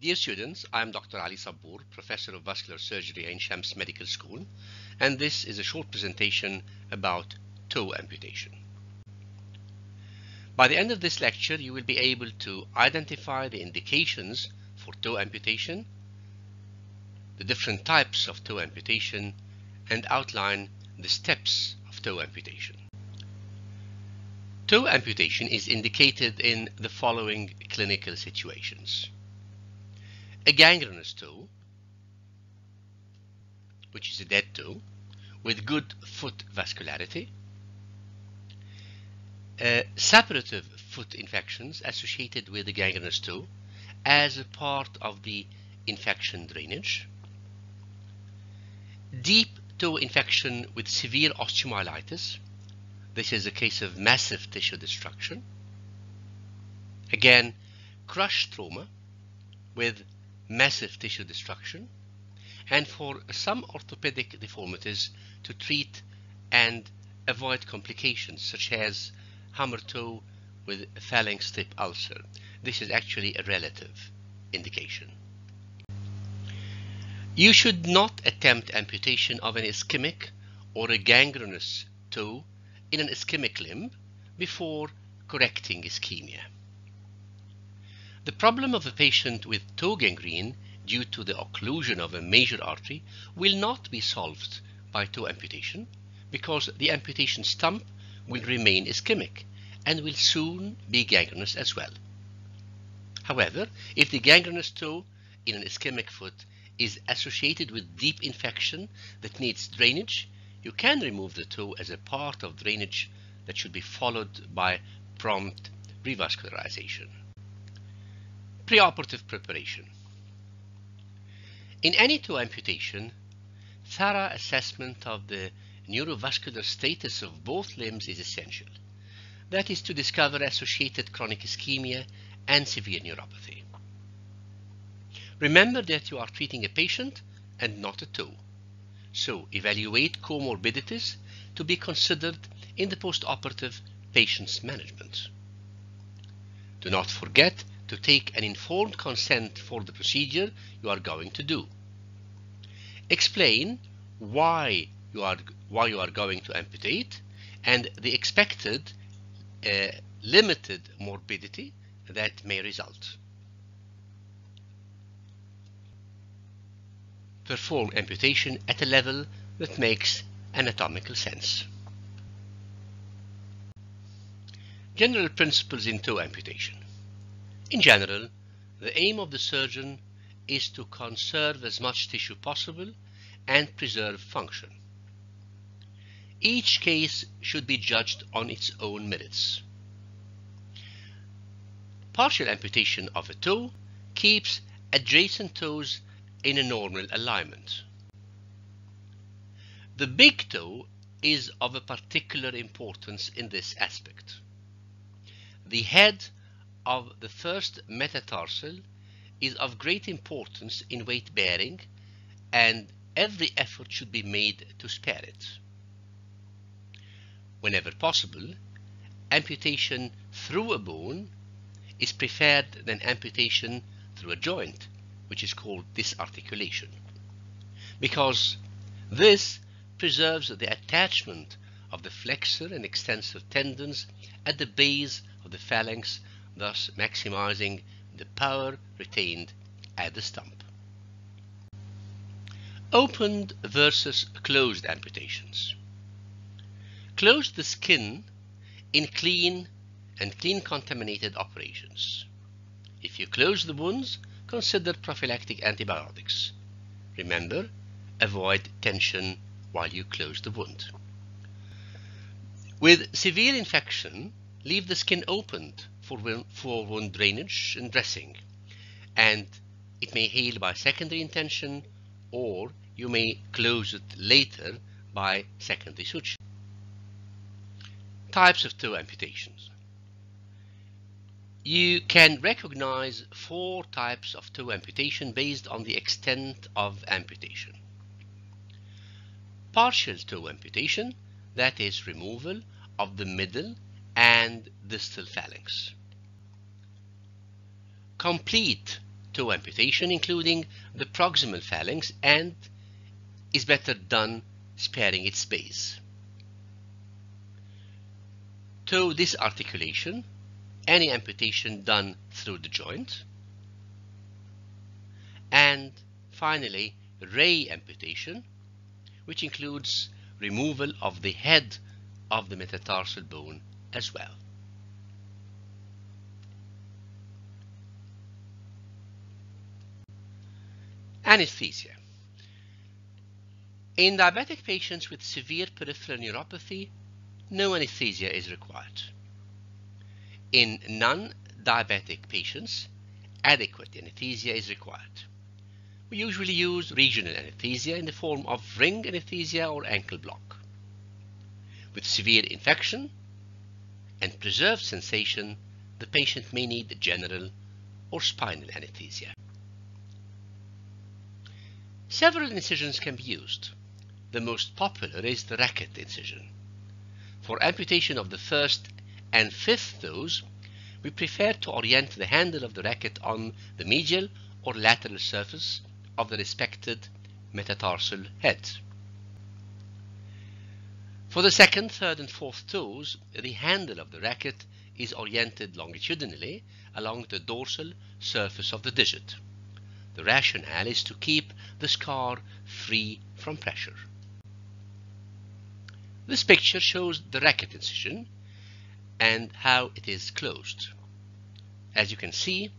Dear students, I am Dr. Ali Sabbour, Professor of Vascular Surgery at Shams Medical School, and this is a short presentation about toe amputation. By the end of this lecture, you will be able to identify the indications for toe amputation, the different types of toe amputation, and outline the steps of toe amputation. Toe amputation is indicated in the following clinical situations a gangrenous toe, which is a dead toe, with good foot vascularity, uh, suppurative foot infections associated with the gangrenous toe as a part of the infection drainage, deep toe infection with severe osteomyelitis, this is a case of massive tissue destruction, again crush trauma with massive tissue destruction, and for some orthopedic deformities to treat and avoid complications such as hammer toe with phalanx tip ulcer. This is actually a relative indication. You should not attempt amputation of an ischemic or a gangrenous toe in an ischemic limb before correcting ischemia. The problem of a patient with toe gangrene due to the occlusion of a major artery will not be solved by toe amputation because the amputation stump will remain ischemic and will soon be gangrenous as well. However, if the gangrenous toe in an ischemic foot is associated with deep infection that needs drainage, you can remove the toe as a part of drainage that should be followed by prompt revascularization. Preoperative preparation. In any toe amputation, thorough assessment of the neurovascular status of both limbs is essential. That is to discover associated chronic ischemia and severe neuropathy. Remember that you are treating a patient and not a toe. So evaluate comorbidities to be considered in the postoperative patient's management. Do not forget to take an informed consent for the procedure you are going to do. Explain why you are why you are going to amputate and the expected uh, limited morbidity that may result. Perform amputation at a level that makes anatomical sense. General principles in toe amputation. In general, the aim of the surgeon is to conserve as much tissue possible and preserve function. Each case should be judged on its own merits. Partial amputation of a toe keeps adjacent toes in a normal alignment. The big toe is of a particular importance in this aspect. The head of the first metatarsal is of great importance in weight bearing and every effort should be made to spare it. Whenever possible, amputation through a bone is preferred than amputation through a joint, which is called disarticulation, because this preserves the attachment of the flexor and extensor tendons at the base of the phalanx thus maximizing the power retained at the stump. Opened versus closed amputations. Close the skin in clean and clean contaminated operations. If you close the wounds, consider prophylactic antibiotics. Remember, avoid tension while you close the wound. With severe infection, leave the skin opened for, wound drainage and dressing and it may heal by secondary intention or you may close it later by secondary suture. Types of toe amputations. You can recognize four types of toe amputation based on the extent of amputation. Partial toe amputation, that is removal of the middle and distal phalanx complete toe amputation including the proximal phalanx and is better done sparing its base. Toe disarticulation, any amputation done through the joint. And finally, ray amputation, which includes removal of the head of the metatarsal bone as well. Anesthesia. In diabetic patients with severe peripheral neuropathy, no anesthesia is required. In non-diabetic patients, adequate anesthesia is required. We usually use regional anesthesia in the form of ring anesthesia or ankle block. With severe infection and preserved sensation, the patient may need general or spinal anesthesia. Several incisions can be used. The most popular is the racket incision. For amputation of the first and fifth toes, we prefer to orient the handle of the racket on the medial or lateral surface of the respected metatarsal head. For the second, third and fourth toes, the handle of the racket is oriented longitudinally along the dorsal surface of the digit. The rationale is to keep the scar free from pressure. This picture shows the racket incision and how it is closed. As you can see,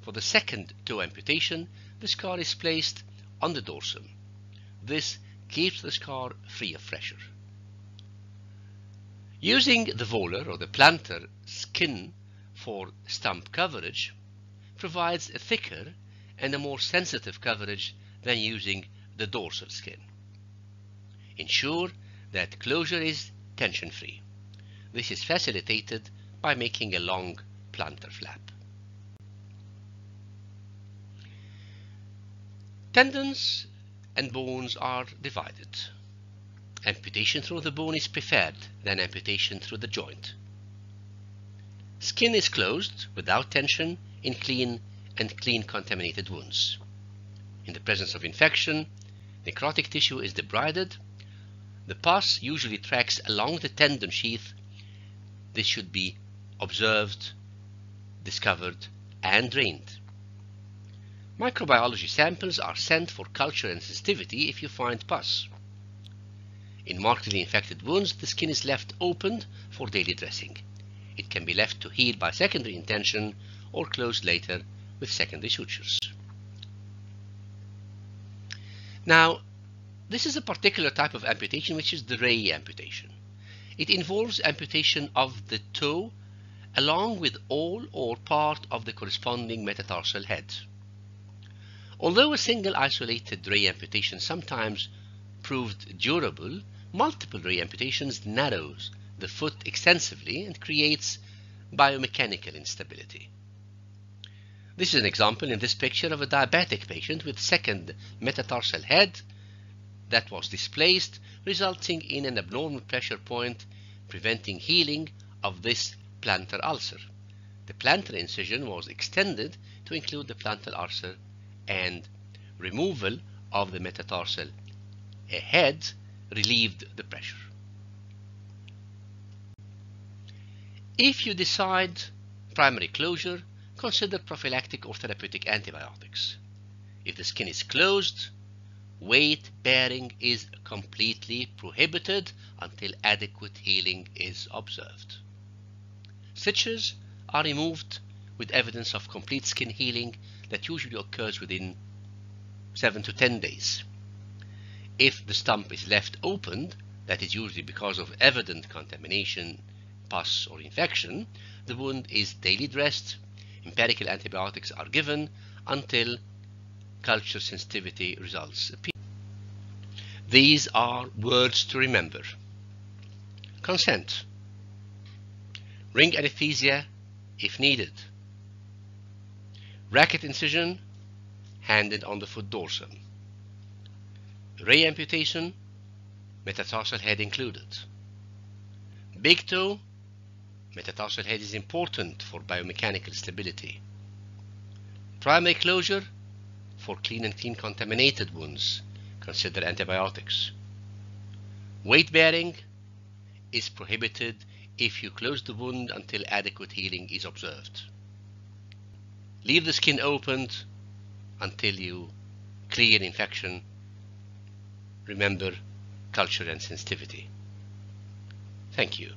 for the second toe amputation, the scar is placed on the dorsum. This keeps the scar free of pressure. Using the volar or the plantar skin for stump coverage provides a thicker and a more sensitive coverage than using the dorsal skin. Ensure that closure is tension free. This is facilitated by making a long plantar flap. Tendons and bones are divided. Amputation through the bone is preferred than amputation through the joint. Skin is closed without tension in clean and clean contaminated wounds. In the presence of infection, necrotic tissue is debrided the pus usually tracks along the tendon sheath. This should be observed, discovered, and drained. Microbiology samples are sent for culture and sensitivity if you find pus. In markedly infected wounds, the skin is left opened for daily dressing. It can be left to heal by secondary intention or closed later with secondary sutures. Now, this is a particular type of amputation which is the ray amputation. It involves amputation of the toe along with all or part of the corresponding metatarsal head. Although a single isolated ray amputation sometimes proved durable, multiple ray amputations narrows the foot extensively and creates biomechanical instability. This is an example in this picture of a diabetic patient with second metatarsal head that was displaced, resulting in an abnormal pressure point, preventing healing of this plantar ulcer. The plantar incision was extended to include the plantar ulcer and removal of the metatarsal head relieved the pressure. If you decide primary closure, consider prophylactic or therapeutic antibiotics. If the skin is closed, weight bearing is completely prohibited until adequate healing is observed. Stitches are removed with evidence of complete skin healing that usually occurs within 7 to 10 days. If the stump is left opened, that is usually because of evident contamination, pus or infection, the wound is daily dressed, empirical antibiotics are given until culture sensitivity results appear. These are words to remember. Consent. Ring anesthesia if needed. Racket incision handed on the foot dorsum. Ray amputation, metatarsal head included. Big toe, metatarsal head is important for biomechanical stability. Primary closure for clean and clean contaminated wounds. Consider antibiotics. Weight bearing is prohibited if you close the wound until adequate healing is observed. Leave the skin opened until you clear infection. Remember culture and sensitivity. Thank you.